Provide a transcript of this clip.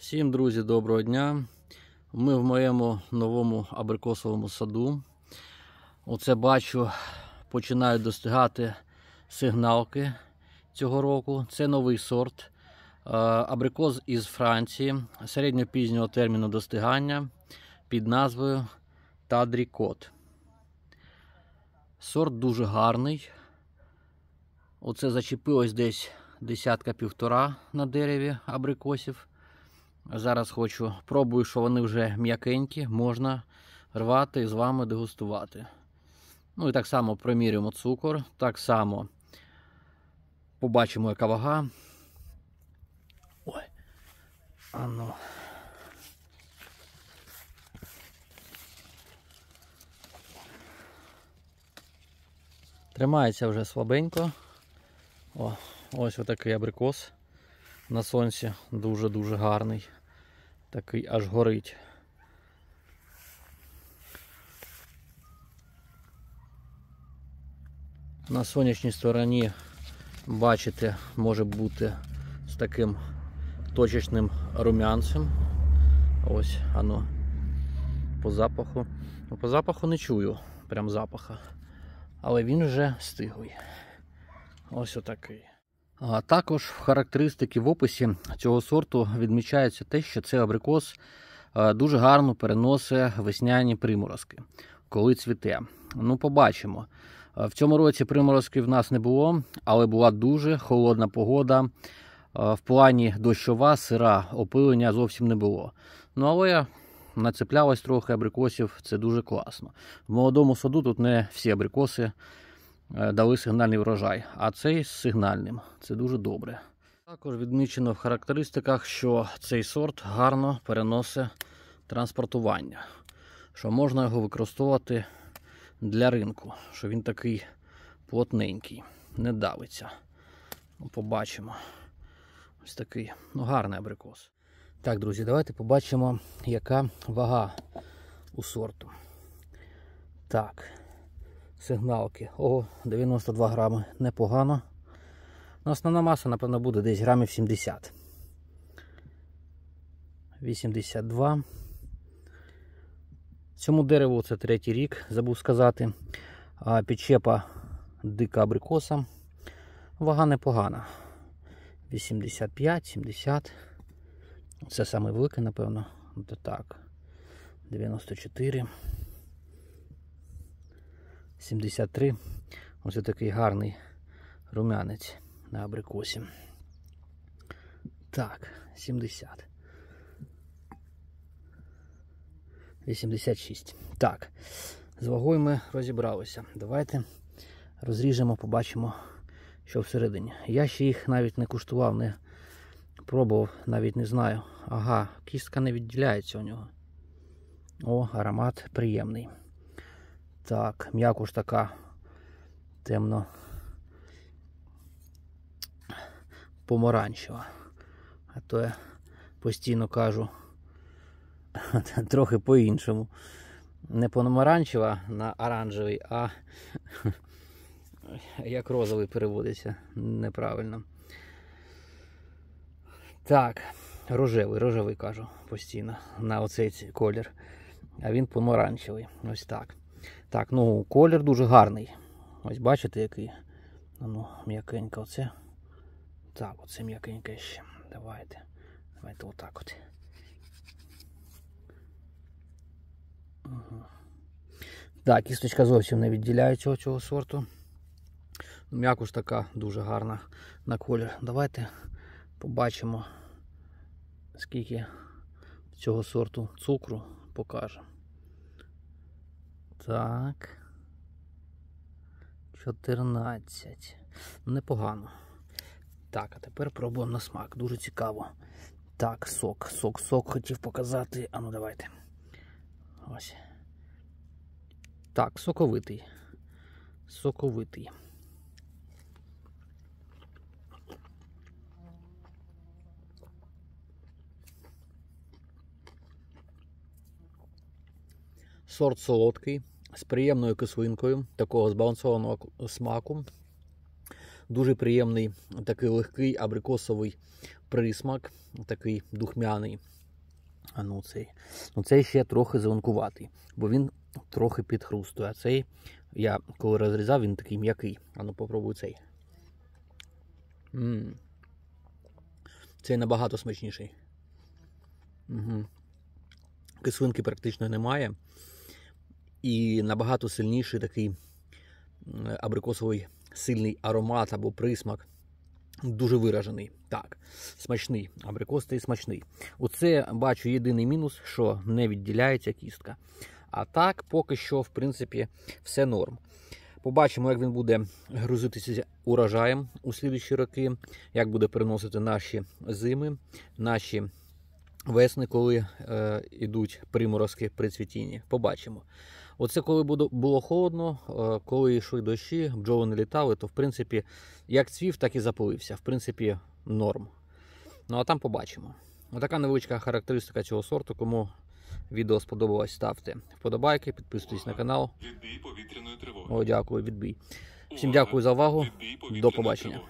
Всім, друзі, доброго дня. Ми в моєму новому абрикосовому саду. Оце бачу, починають достигати сигналки цього року. Це новий сорт. Е, Абрикос із Франції середньопізнього терміну достигання під назвою Тадрікот. Сорт дуже гарний. Оце зачепилось десь десятка півтора на дереві абрикосів. Зараз хочу, пробую, що вони вже м'якенькі, можна рвати і з вами дегустувати. Ну і так само промірюємо цукор, так само побачимо, яка вага. Ой. А ну. Тримається вже слабенько. О, ось отакий абрикос на сонці. Дуже-дуже гарний. Такий аж горить. На сонячній стороні, бачите, може бути з таким точечним рум'янцем. Ось, ано. По запаху. Ну, по запаху не чую, прям запаха. Але він вже стиглий. Ось отакий. Також в характеристики в описі цього сорту відмічається те, що цей абрикос е, дуже гарно переносить весняні приморозки, коли цвіте. Ну, побачимо. Е, В цьому році приморозків в нас не було, але була дуже холодна погода. Е, В плані дощова, сира, опилення зовсім не було. Ну, але нацеплялось трохи абрикосів, це дуже класно. В молодому саду тут не всі абрикоси дали сигнальний врожай, а цей з сигнальним. Це дуже добре. Також відмічено в характеристиках, що цей сорт гарно переносить транспортування, що можна його використовувати для ринку, що він такий плотненький, не давиться. Ну, Побачимо. Ось такий ну, гарний абрикос. Так, друзі, давайте побачимо, яка вага у сорту. Так, сигналки. О, 92 грами. Непогано. Ну, основна маса, напевно, буде десь грамів 70. 82. Цьому дереву це третій рік, забув сказати. А підчепа дика абрикоса. Вага непогана. 85, 70. Це саме велике, напевно. Так. 94. 73. Ось такий гарний рум'янець на абрикосі. Так, 70. 86. Так, з вагою ми розібралися. Давайте розріжемо, побачимо, що всередині. Я ще їх навіть не куштував, не пробував, навіть не знаю. Ага, кістка не відділяється у нього. О, аромат приємний. Так, м'якуш така темно помаранчева. А то я постійно кажу трохи по-іншому. Не помаранчева на оранжевий, а як розовий переводиться неправильно. Так, рожевий, рожевий кажу постійно на оцей колір. А він помаранчевий. Ось так. Так, ну колір дуже гарний. Ось бачите, який. Ну, м'якенько оце. Так, оце м'якеньке ще. Давайте. Давайте отак от. Угу. Так, кісточка зовсім не відділяється цього сорту. М'якуш така дуже гарна на колір. Давайте побачимо, скільки цього сорту цукру покаже. Так. 14. Непогано. Так, а тепер пробуємо на смак. Дуже цікаво. Так, сок, сок, сок хотів показати. А ну давайте. Ось. Так, соковитий. Соковитий. Сорт солодкий, з приємною кислинкою, такого збалансованого смаку. Дуже приємний такий легкий абрикосовий присмак, такий духмяний. А ну цей. Ну цей ще трохи зеленкуватий, бо він трохи підхрустує. А цей я коли розрізав, він такий м'який. А ну попробуй цей. м Цей набагато смачніший. Угу. Кислинки практично немає. І набагато сильніший такий абрикосовий сильний аромат або присмак. Дуже виражений. Так, смачний. Абрикос цей смачний. Оце бачу єдиний мінус, що не відділяється кістка. А так, поки що, в принципі, все норм. Побачимо, як він буде грузитися урожаєм у слідчі роки, як буде переносити наші зими, наші весни, коли е, йдуть приморозки при цвітінні. Побачимо. Оце коли було, холодно, е, коли йшли дощі, бджоли не літали, то в принципі як цвів, так і запилився. В принципі, норм. Ну а там побачимо. Отака невеличка характеристика цього сорту. Кому відео сподобалось, ставте вподобайки, підписуйтесь на канал. Відбій повітряної тривоги. О, дякую, відбій. Всім дякую за увагу. До побачення.